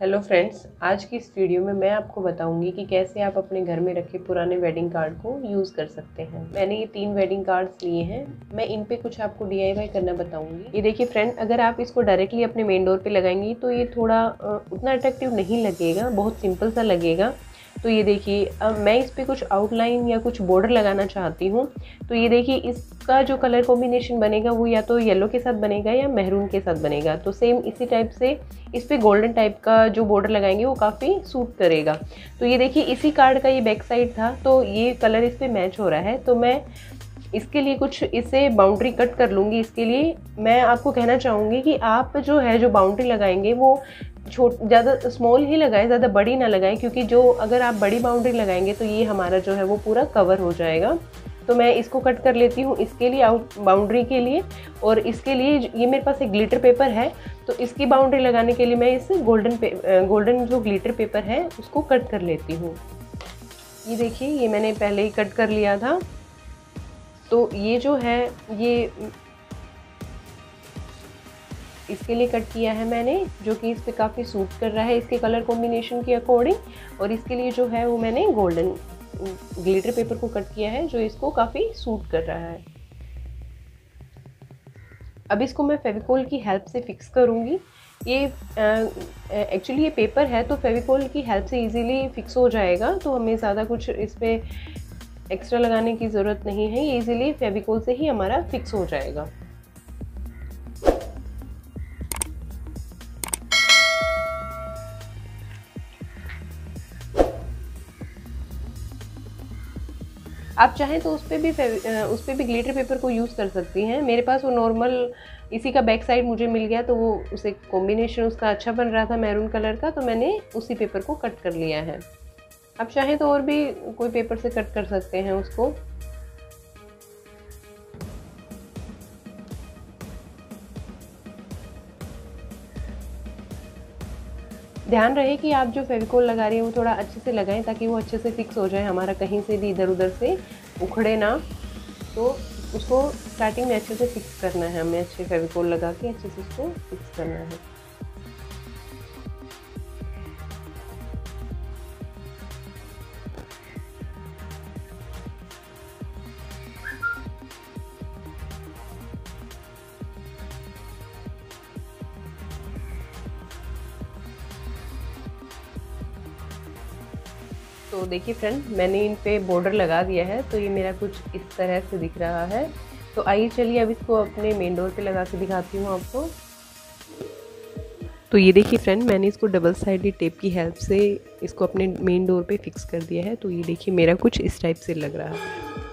Hello friends आज की इस वीडियो में मैं आपको बताऊँगी कि कैसे आप अपने घर में रखे पुराने वेडिंग कार्ड को यूज़ कर सकते हैं। मैंने ये तीन वेडिंग कार्ड्स लिए हैं। मैं इन पे कुछ आपको डीआईवाई करना बताऊँगी। ये देखिए फ्रेंड अगर आप इसको डायरेक्टली अपने मेन डोर पे लगाएँगी तो ये थोड़ा उतना अट्रैक्टिव नहीं लगेगा, बहुत सिंपल सा लगेगा। तो ये देखिए, अब मैं इस पर कुछ आउटलाइन या कुछ बॉर्डर लगाना चाहती हूँ। तो ये देखिए, इसका जो कलर कॉम्बिनेशन बनेगा वो या तो येलो के साथ बनेगा या महरून के साथ बनेगा। तो सेम इसी टाइप से इस पर गोल्डन टाइप का जो बॉर्डर लगाएँगे वो काफ़ी सूट करेगा। तो ये देखिए, इसी कार्ड का ये बैक साइड था तो ये कलर इस पर मैच हो रहा है। तो मैं इसके लिए कुछ इसे बाउंड्री कट कर लूँगी। इसके लिए मैं आपको कहना चाहूँगी कि आप जो है, जो बाउंड्री लगाएँगे वो छोट, ज़्यादा स्मॉल ही लगाएँ, ज़्यादा बड़ी ना लगाएँ, क्योंकि जो अगर आप बड़ी बाउंड्री लगाएँगे तो ये हमारा जो है वो पूरा कवर हो जाएगा। तो मैं इसको कट कर लेती हूँ, इसके लिए आउट बाउंड्री के लिए, और इसके लिए ये मेरे पास एक ग्लिटर पेपर है तो इसकी बाउंड्री लगाने के लिए मैं इस गोल्डन पे गोल्डन जो ग्लिटर पेपर है, उसको कट कर लेती हूँ। ये देखिए, ये मैंने पहले ही कट कर लिया था। तो ये जो है, ये इसके लिए कट किया है मैंने, जो कि इस पर काफ़ी सूट कर रहा है इसके कलर कॉम्बिनेशन के अकॉर्डिंग और इसके लिए जो है वो मैंने गोल्डन ग्लिटर पेपर को कट किया है, जो इसको काफ़ी सूट कर रहा है। अब इसको मैं फेविकोल की हेल्प से फिक्स करूँगी। ये एक्चुअली ये पेपर है तो फेविकोल की हेल्प से इजीली फिक्स हो जाएगा तो हमें ज़्यादा कुछ इस पर एक्स्ट्रा लगाने की ज़रूरत नहीं है, ये इजीली फेविकोल से ही हमारा फिक्स हो जाएगा। आप चाहें तो उस पर भी उस पर भी ग्लिटर पेपर को यूज़ कर सकती हैं। मेरे पास वो नॉर्मल, इसी का बैक साइड मुझे मिल गया तो वो उसे कॉम्बिनेशन उसका अच्छा बन रहा था मैरून कलर का तो मैंने उसी पेपर को कट कर लिया है। आप चाहें तो और भी कोई पेपर से कट कर सकते हैं उसको। ध्यान रहे कि आप जो फेविकोल लगा रही हैं, वो थोड़ा अच्छे से लगाएँ ताकि वो अच्छे से फिक्स हो जाए, हमारा कहीं से भी इधर उधर से उखड़े ना। तो उसको स्टार्टिंग में अच्छे से फिक्स करना है हमें, अच्छे फेविकोल लगा के, अच्छे से उसको फिक्स करना है। तो देखिए फ्रेंड मैंने इन पर बॉर्डर लगा दिया है तो ये मेरा कुछ इस तरह से दिख रहा है। तो आइए चलिए, अब इसको अपने मेन डोर पे लगा के दिखाती हूँ आपको। तो ये देखिए फ्रेंड मैंने इसको डबल साइडेड टेप की हेल्प से इसको अपने मेन डोर पे फिक्स कर दिया है। तो ये देखिए मेरा कुछ इस टाइप से लग रहा है।